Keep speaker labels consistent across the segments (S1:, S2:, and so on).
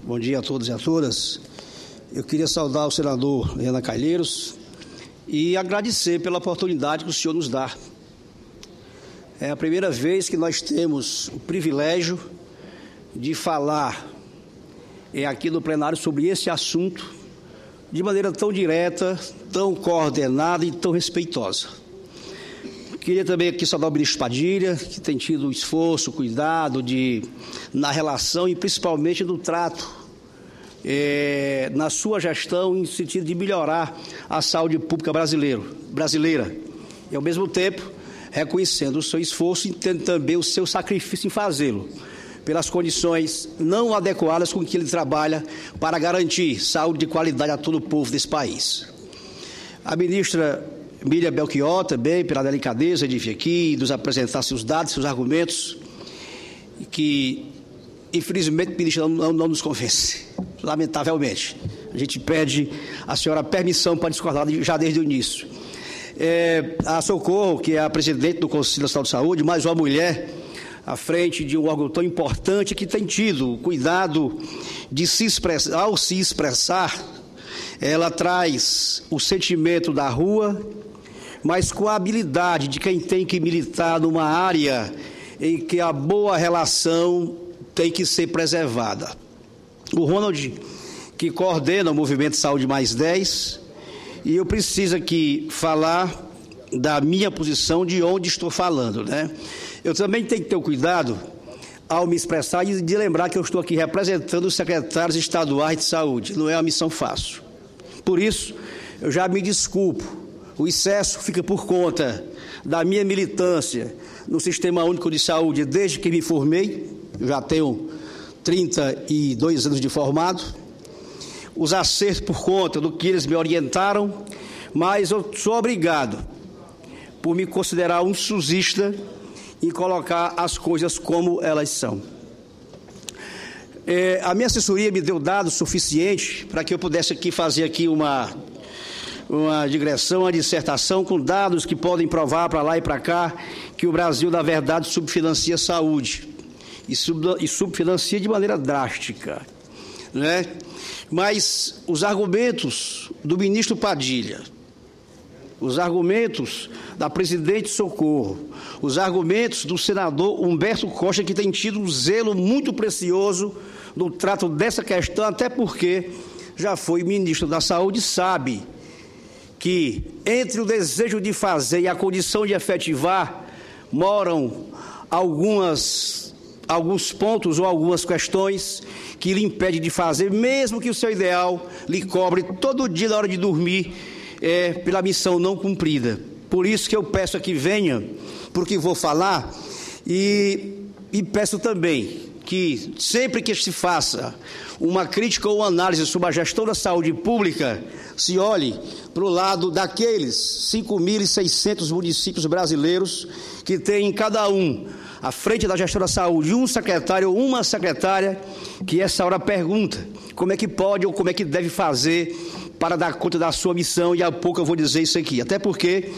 S1: Bom dia a todos e a todas. Eu queria saudar o senador Renan Calheiros e agradecer pela oportunidade que o senhor nos dá. É a primeira vez que nós temos o privilégio de falar é, aqui no plenário sobre esse assunto de maneira tão direta, tão coordenada e tão respeitosa. Queria também aqui saudar o ministro Padilha, que tem tido esforço, cuidado de, na relação e principalmente no trato é, na sua gestão em sentido de melhorar a saúde pública brasileiro, brasileira. E, ao mesmo tempo, reconhecendo o seu esforço e tendo também o seu sacrifício em fazê-lo, pelas condições não adequadas com que ele trabalha para garantir saúde de qualidade a todo o povo desse país. A ministra Miriam Belchior também, pela delicadeza de vir aqui, nos apresentar seus dados, seus argumentos, que infelizmente o ministro não, não, nos convence lamentavelmente. A gente pede à senhora permissão para discordar já desde o início. É, a Socorro, que é a presidente do Conselho Nacional de Saúde, mais uma mulher à frente de um órgão tão importante que tem tido cuidado de se expressar, ao se expressar, ela traz o sentimento da rua, mas com a habilidade de quem tem que militar numa área em que a boa relação tem que ser preservada. O Ronald, que coordena o movimento Saúde Mais 10, e eu preciso aqui falar da minha posição, de onde estou falando, né? Eu também tenho que ter cuidado ao me expressar e de lembrar que eu estou aqui representando os secretários estaduais de saúde. Não é uma missão fácil. Por isso, eu já me desculpo. O excesso fica por conta da minha militância no Sistema Único de Saúde desde que me formei. Já tenho 32 anos de formado. Os acertos por conta do que eles me orientaram, mas eu sou obrigado, por me considerar um suzista, em colocar as coisas como elas são. É, a minha assessoria me deu dados suficientes para que eu pudesse aqui fazer aqui uma, uma digressão, uma dissertação com dados que podem provar para lá e para cá que o Brasil, na verdade, subfinancia saúde e, sub, e subfinancia de maneira drástica. Né? Mas os argumentos do ministro Padilha, os argumentos da presidente Socorro, os argumentos do senador Humberto Costa, que tem tido um zelo muito precioso no trato dessa questão, até porque já foi ministro da Saúde, sabe que entre o desejo de fazer e a condição de efetivar moram algumas alguns pontos ou algumas questões que lhe impede de fazer, mesmo que o seu ideal lhe cobre todo dia na hora de dormir é, pela missão não cumprida. Por isso que eu peço que venha, porque vou falar, e, e peço também que sempre que se faça uma crítica ou análise sobre a gestão da saúde pública, se olhe para o lado daqueles 5.600 municípios brasileiros que têm cada um à frente da gestão da saúde, um secretário ou uma secretária que essa hora pergunta como é que pode ou como é que deve fazer para dar conta da sua missão, e há pouco eu vou dizer isso aqui, até porque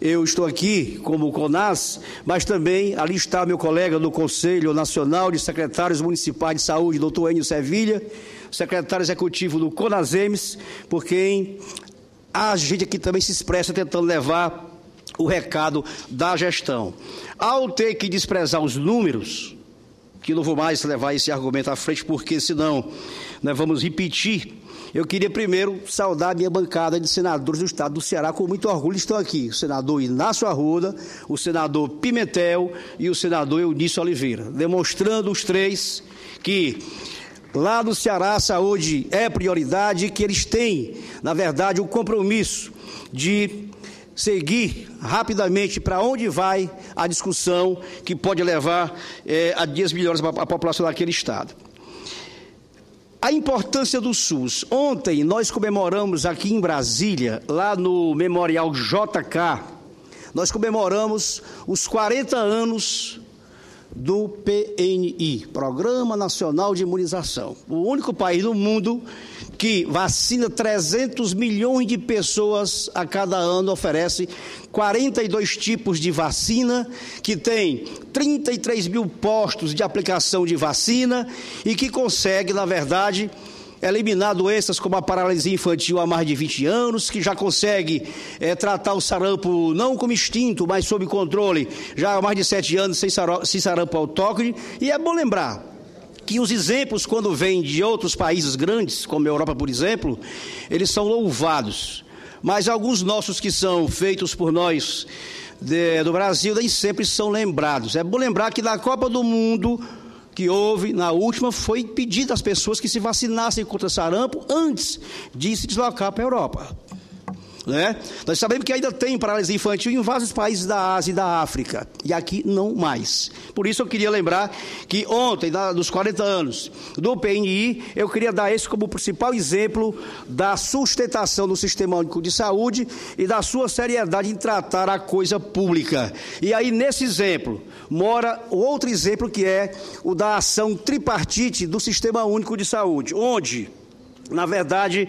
S1: eu estou aqui como CONAS, mas também ali está meu colega do Conselho Nacional de Secretários Municipais de Saúde, doutor Enio Sevilha, secretário executivo do CONASEMES, por quem a gente aqui também se expressa tentando levar o recado da gestão. Ao ter que desprezar os números, que não vou mais levar esse argumento à frente, porque senão nós vamos repetir. Eu queria primeiro saudar a minha bancada de senadores do estado do Ceará, com muito orgulho estão aqui. O senador Inácio Arruda, o senador Pimentel e o senador Eunício Oliveira, demonstrando os três que lá no Ceará a saúde é prioridade e que eles têm, na verdade, o compromisso de seguir rapidamente para onde vai a discussão que pode levar é, a dias melhores para a população daquele Estado. A importância do SUS. Ontem nós comemoramos aqui em Brasília, lá no Memorial JK, nós comemoramos os 40 anos do PNI, Programa Nacional de Imunização. O único país no mundo que vacina 300 milhões de pessoas a cada ano, oferece 42 tipos de vacina, que tem 33 mil postos de aplicação de vacina e que consegue, na verdade, eliminar doenças como a paralisia infantil há mais de 20 anos, que já consegue é, tratar o sarampo não como extinto, mas sob controle, já há mais de 7 anos sem, sem sarampo autóctone. E é bom lembrar que os exemplos, quando vêm de outros países grandes, como a Europa, por exemplo, eles são louvados. Mas alguns nossos que são feitos por nós de, do Brasil nem sempre são lembrados. É bom lembrar que na Copa do Mundo que houve na última foi pedir às pessoas que se vacinassem contra sarampo antes de se deslocar para a Europa. Né? Nós sabemos que ainda tem paralisia infantil em vários países da Ásia e da África, e aqui não mais. Por isso eu queria lembrar que ontem, nos 40 anos do PNI, eu queria dar esse como principal exemplo da sustentação do Sistema Único de Saúde e da sua seriedade em tratar a coisa pública. E aí, nesse exemplo, mora outro exemplo que é o da ação tripartite do Sistema Único de Saúde, onde, na verdade,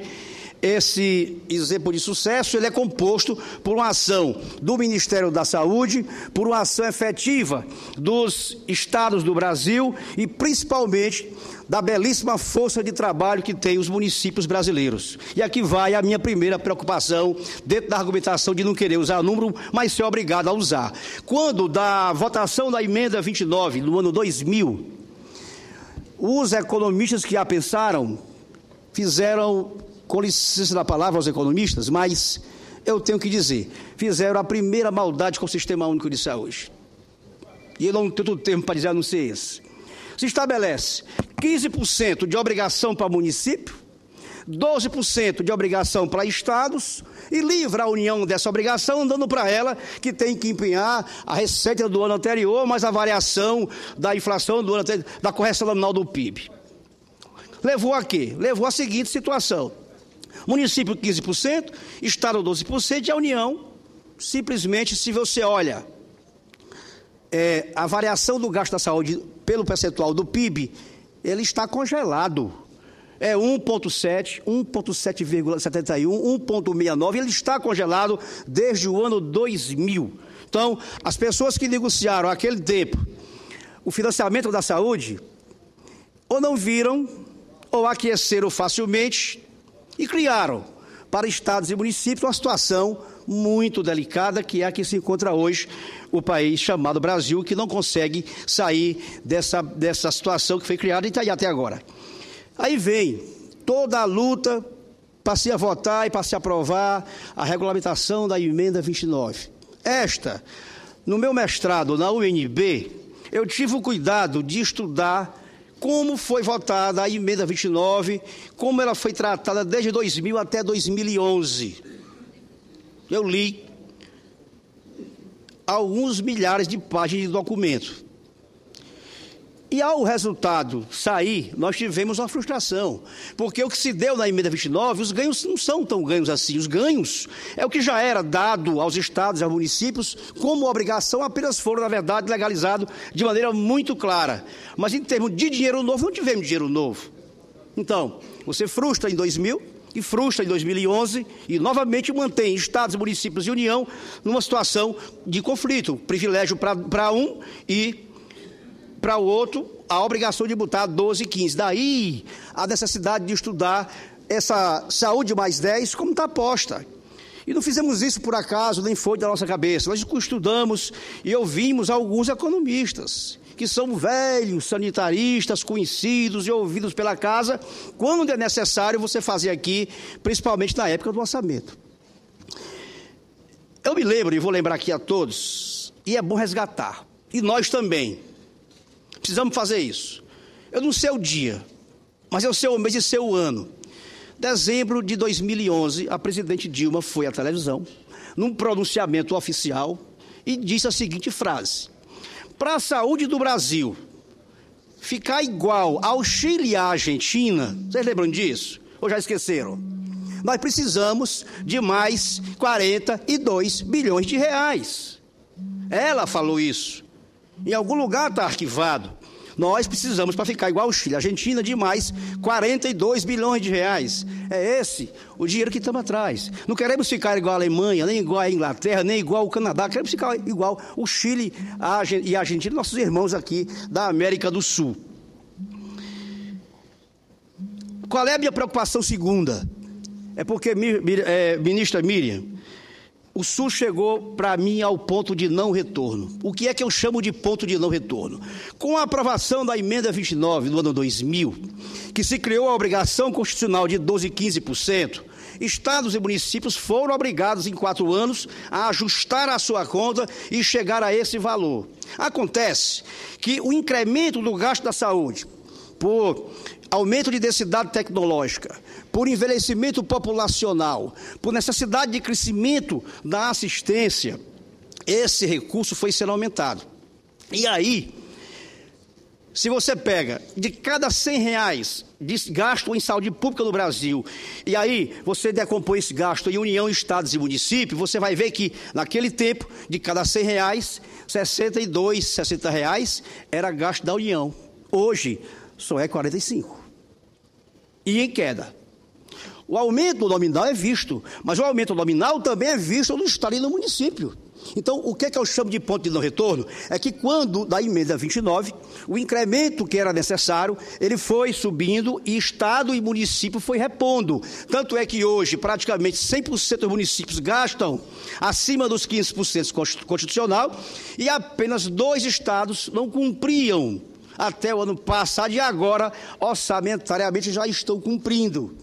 S1: esse exemplo de sucesso ele é composto por uma ação do Ministério da Saúde, por uma ação efetiva dos estados do Brasil e principalmente da belíssima força de trabalho que tem os municípios brasileiros. E aqui vai a minha primeira preocupação dentro da argumentação de não querer usar número, mas ser obrigado a usar. Quando da votação da emenda 29 no ano 2000, os economistas que a pensaram fizeram com licença da palavra aos economistas, mas eu tenho que dizer, fizeram a primeira maldade com o Sistema Único de Saúde. E eu não tenho todo tempo para dizer a não esse. Se estabelece 15% de obrigação para município, 12% de obrigação para estados e livra a União dessa obrigação, dando para ela que tem que empenhar a receita do ano anterior, mais a variação da inflação do ano anterior, da correção anual do PIB. Levou a quê? Levou a seguinte situação. Município 15%, Estado 12% e a União, simplesmente, se você olha é, a variação do gasto da saúde pelo percentual do PIB, ele está congelado. É 1,7, 1,7,71, 1,69, ele está congelado desde o ano 2000. Então, as pessoas que negociaram aquele tempo o financiamento da saúde, ou não viram, ou aqueceram facilmente, e criaram para estados e municípios uma situação muito delicada, que é a que se encontra hoje o país chamado Brasil, que não consegue sair dessa, dessa situação que foi criada e está aí até agora. Aí vem toda a luta para se votar e para se aprovar a regulamentação da emenda 29. Esta, no meu mestrado na UNB, eu tive o cuidado de estudar como foi votada a emenda 29, como ela foi tratada desde 2000 até 2011. Eu li alguns milhares de páginas de documento. E ao resultado sair, nós tivemos uma frustração, porque o que se deu na emenda 29, os ganhos não são tão ganhos assim. Os ganhos é o que já era dado aos estados e aos municípios como obrigação, apenas foram, na verdade, legalizados de maneira muito clara. Mas em termos de dinheiro novo, não tivemos dinheiro novo. Então, você frustra em 2000 e frustra em 2011 e novamente mantém estados, municípios e União numa situação de conflito, privilégio para um e para o outro a obrigação de botar 12 e 15. Daí a necessidade de estudar essa saúde mais 10 como está posta. E não fizemos isso por acaso, nem foi da nossa cabeça. Nós estudamos e ouvimos alguns economistas, que são velhos sanitaristas, conhecidos e ouvidos pela casa, quando é necessário você fazer aqui, principalmente na época do orçamento. Eu me lembro, e vou lembrar aqui a todos, e é bom resgatar, e nós também, Precisamos fazer isso. Eu não sei o dia, mas eu sei o mês e sei o ano. Dezembro de 2011, a presidente Dilma foi à televisão, num pronunciamento oficial, e disse a seguinte frase: Para a saúde do Brasil ficar igual ao Chile e à Argentina, vocês lembram disso? Ou já esqueceram? Nós precisamos de mais 42 bilhões de reais. Ela falou isso. Em algum lugar está arquivado. Nós precisamos, para ficar igual o Chile, Argentina, de mais 42 bilhões de reais. É esse o dinheiro que estamos atrás. Não queremos ficar igual a Alemanha, nem igual a Inglaterra, nem igual o Canadá. Queremos ficar igual o Chile e a Argentina, nossos irmãos aqui da América do Sul. Qual é a minha preocupação segunda? É porque, é, ministra Miriam, o Sul chegou para mim ao ponto de não retorno. O que é que eu chamo de ponto de não retorno? Com a aprovação da emenda 29 do ano 2000, que se criou a obrigação constitucional de 12 e 15%, estados e municípios foram obrigados em quatro anos a ajustar a sua conta e chegar a esse valor. Acontece que o incremento do gasto da saúde por aumento de densidade tecnológica, por envelhecimento populacional, por necessidade de crescimento da assistência, esse recurso foi sendo aumentado. E aí, se você pega de cada 100 reais gasto em saúde pública no Brasil, e aí você decompõe esse gasto em União, Estados e municípios, você vai ver que naquele tempo, de cada 100 reais, 62, 60 reais era gasto da União. Hoje, só é 45 e em queda. O aumento nominal é visto, mas o aumento nominal também é visto no Estado e no município. Então, o que, é que eu chamo de ponto de não retorno? É que quando, da emenda 29, o incremento que era necessário, ele foi subindo e Estado e município foi repondo. Tanto é que hoje, praticamente 100% dos municípios gastam acima dos 15% constitucional e apenas dois estados não cumpriam até o ano passado e agora, orçamentariamente, já estão cumprindo.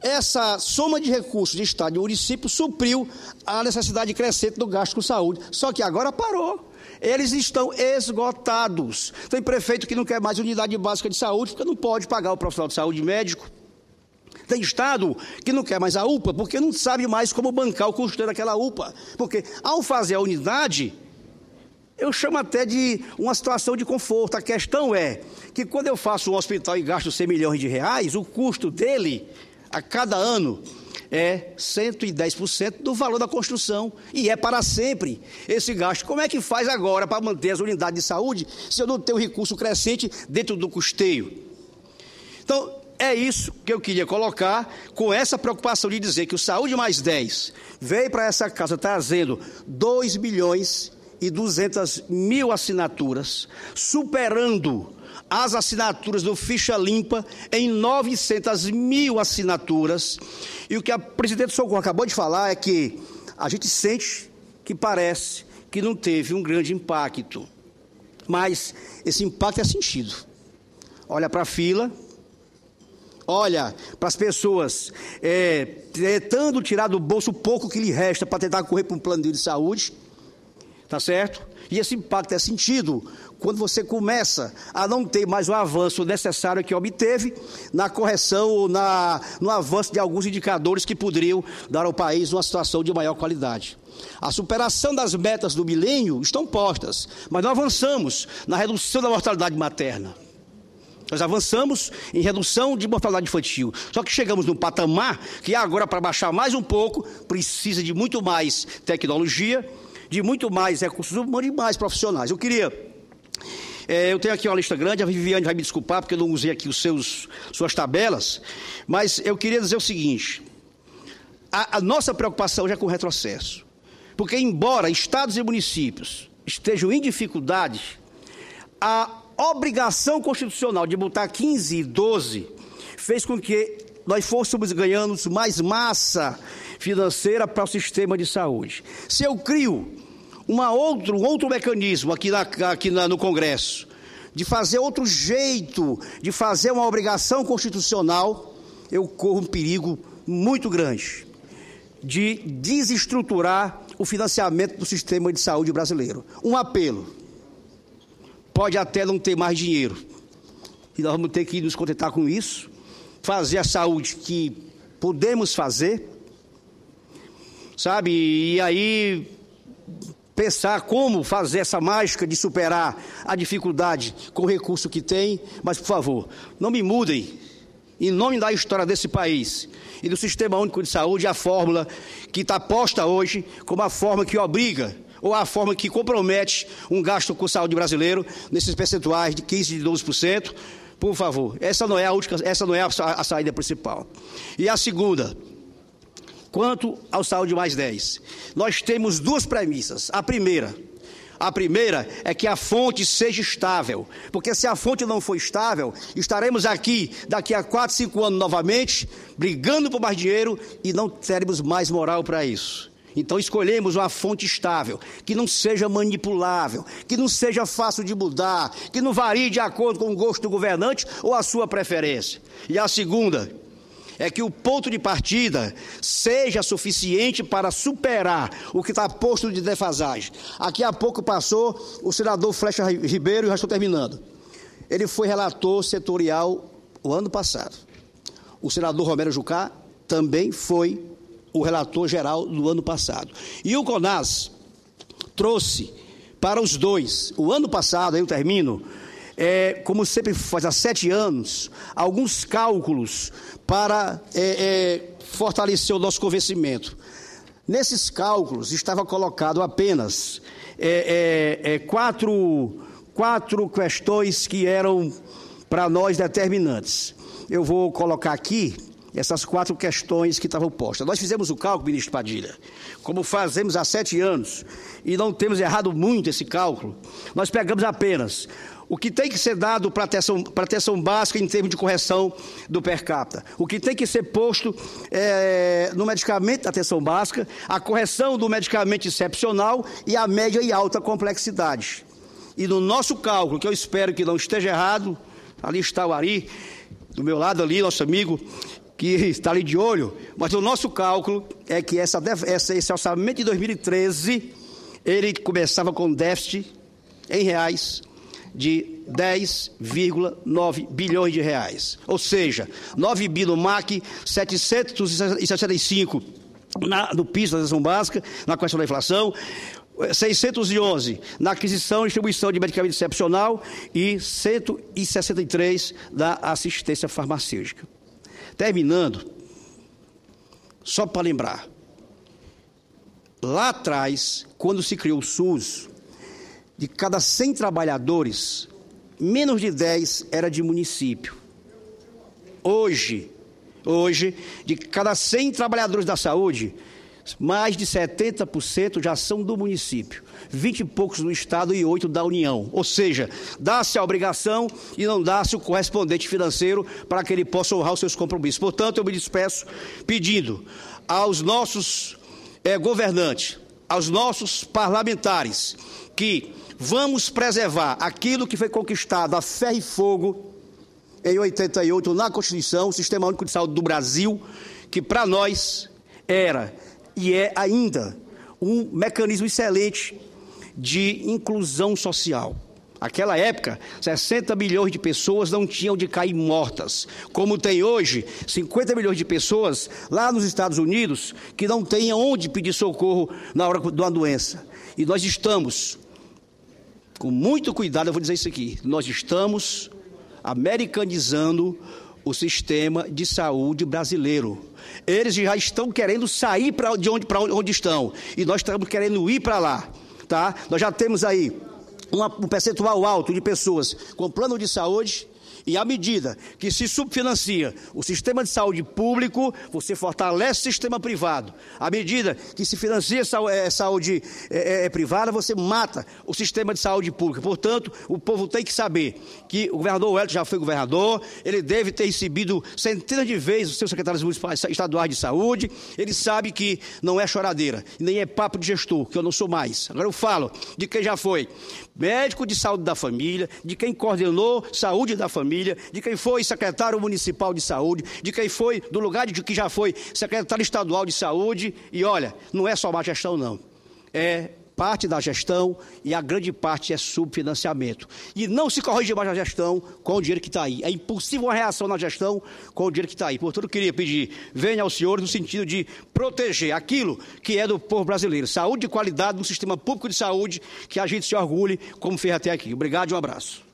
S1: Essa soma de recursos de Estado e município supriu a necessidade crescente do gasto com saúde. Só que agora parou. Eles estão esgotados. Tem prefeito que não quer mais unidade básica de saúde porque não pode pagar o profissional de saúde médico. Tem Estado que não quer mais a UPA porque não sabe mais como bancar o custo daquela UPA. Porque ao fazer a unidade, eu chamo até de uma situação de conforto. A questão é que quando eu faço um hospital e gasto 100 milhões de reais, o custo dele, a cada ano, é 110% do valor da construção. E é para sempre esse gasto. Como é que faz agora para manter as unidades de saúde se eu não tenho recurso crescente dentro do custeio? Então, é isso que eu queria colocar com essa preocupação de dizer que o Saúde Mais 10 veio para essa casa trazendo 2 milhões e 200 mil assinaturas, superando as assinaturas do Ficha Limpa em 900 mil assinaturas. E o que a presidente Socorro acabou de falar é que a gente sente que parece que não teve um grande impacto. Mas esse impacto é sentido. Olha para a fila, olha para as pessoas é, tentando tirar do bolso o pouco que lhe resta para tentar correr para um plano de saúde Tá certo? E esse impacto é sentido quando você começa a não ter mais o avanço necessário que obteve na correção ou na, no avanço de alguns indicadores que poderiam dar ao país uma situação de maior qualidade. A superação das metas do milênio estão postas, mas não avançamos na redução da mortalidade materna. Nós avançamos em redução de mortalidade infantil. Só que chegamos num patamar que agora, para baixar mais um pouco, precisa de muito mais tecnologia de muito mais recursos humanos e mais profissionais. Eu queria. É, eu tenho aqui uma lista grande, a Viviane vai me desculpar porque eu não usei aqui os seus, suas tabelas, mas eu queria dizer o seguinte: a, a nossa preocupação já é com o retrocesso. Porque, embora estados e municípios estejam em dificuldades, a obrigação constitucional de botar 15 e 12 fez com que nós fôssemos ganhando mais massa financeira para o sistema de saúde. Se eu crio uma outro, um outro mecanismo aqui, na, aqui na, no Congresso, de fazer outro jeito, de fazer uma obrigação constitucional, eu corro um perigo muito grande de desestruturar o financiamento do sistema de saúde brasileiro. Um apelo. Pode até não ter mais dinheiro. E nós vamos ter que nos contentar com isso, fazer a saúde que podemos fazer, sabe? E aí pensar como fazer essa mágica de superar a dificuldade com o recurso que tem, mas por favor, não me mudem em nome da história desse país e do Sistema Único de Saúde a fórmula que está posta hoje como a forma que obriga ou a forma que compromete um gasto com saúde brasileiro nesses percentuais de 15% e 12%. Por favor, essa não é a última, essa não é a, a saída principal. E a segunda, quanto ao saúde mais 10, nós temos duas premissas. A primeira, a primeira é que a fonte seja estável, porque se a fonte não for estável, estaremos aqui daqui a 4, 5 anos novamente, brigando por mais dinheiro e não teremos mais moral para isso. Então escolhemos uma fonte estável, que não seja manipulável, que não seja fácil de mudar, que não varie de acordo com o gosto do governante ou a sua preferência. E a segunda, é que o ponto de partida seja suficiente para superar o que está posto de defasagem. Aqui há pouco passou o senador Flecha Ribeiro, e já estou terminando. Ele foi relator setorial o ano passado. O senador Romero Jucá também foi o relator geral do ano passado. E o CONAS trouxe para os dois, o ano passado, eu termino, é, como sempre faz há sete anos, alguns cálculos para é, é, fortalecer o nosso convencimento. Nesses cálculos estava colocado apenas é, é, é, quatro, quatro questões que eram para nós determinantes. Eu vou colocar aqui essas quatro questões que estavam postas. Nós fizemos o cálculo, ministro Padilha, como fazemos há sete anos, e não temos errado muito esse cálculo. Nós pegamos apenas o que tem que ser dado para atenção, para atenção básica em termos de correção do per capita, o que tem que ser posto é, no medicamento da atenção básica, a correção do medicamento excepcional e a média e alta complexidade. E no nosso cálculo, que eu espero que não esteja errado, ali está o Ari, do meu lado ali, nosso amigo, que está ali de olho, mas o nosso cálculo é que essa, essa, esse orçamento de 2013, ele começava com déficit em reais de 10,9 bilhões de reais. Ou seja, 9 bi no MAC, 765 na, no piso da legislação básica, na questão da inflação, 611 na aquisição e distribuição de medicamento excepcional e 163 da assistência farmacêutica. Terminando, só para lembrar, lá atrás, quando se criou o SUS, de cada 100 trabalhadores, menos de 10 era de município. Hoje, hoje, de cada 100 trabalhadores da saúde, mais de 70% já são do município, 20 e poucos do Estado e 8 da União. Ou seja, dá-se a obrigação e não dá-se o correspondente financeiro para que ele possa honrar os seus compromissos. Portanto, eu me despeço pedindo aos nossos é, governantes, aos nossos parlamentares, que vamos preservar aquilo que foi conquistado a ferro e fogo em 88 na Constituição, o Sistema Único de Saúde do Brasil, que para nós era e é ainda um mecanismo excelente de inclusão social. Naquela época, 60 milhões de pessoas não tinham de cair mortas, como tem hoje 50 milhões de pessoas lá nos Estados Unidos que não têm onde pedir socorro na hora de uma doença. E nós estamos com muito cuidado, eu vou dizer isso aqui. Nós estamos americanizando o sistema de saúde brasileiro. Eles já estão querendo sair de onde, para onde estão. E nós estamos querendo ir para lá. Tá? Nós já temos aí uma, um percentual alto de pessoas com plano de saúde e à medida que se subfinancia o sistema de saúde público, você fortalece o sistema privado. À medida que se financia a saúde é, é, privada, você mata o sistema de saúde pública. Portanto, o povo tem que saber que o governador Wellington já foi governador, ele deve ter recebido centenas de vezes os seus secretários municipais estaduais de saúde, ele sabe que não é choradeira, nem é papo de gestor, que eu não sou mais. Agora eu falo de quem já foi médico de saúde da família, de quem coordenou saúde da família, de quem foi secretário municipal de saúde, de quem foi do lugar de que já foi secretário estadual de saúde. E olha, não é só má gestão, não. É parte da gestão e a grande parte é subfinanciamento. E não se corrige mais a gestão com o dinheiro que está aí. É impossível uma reação na gestão com o dinheiro que está aí. Portanto, eu queria pedir, venha aos senhores no sentido de proteger aquilo que é do povo brasileiro. Saúde de qualidade no sistema público de saúde que a gente se orgulhe, como fez até aqui. Obrigado e um abraço.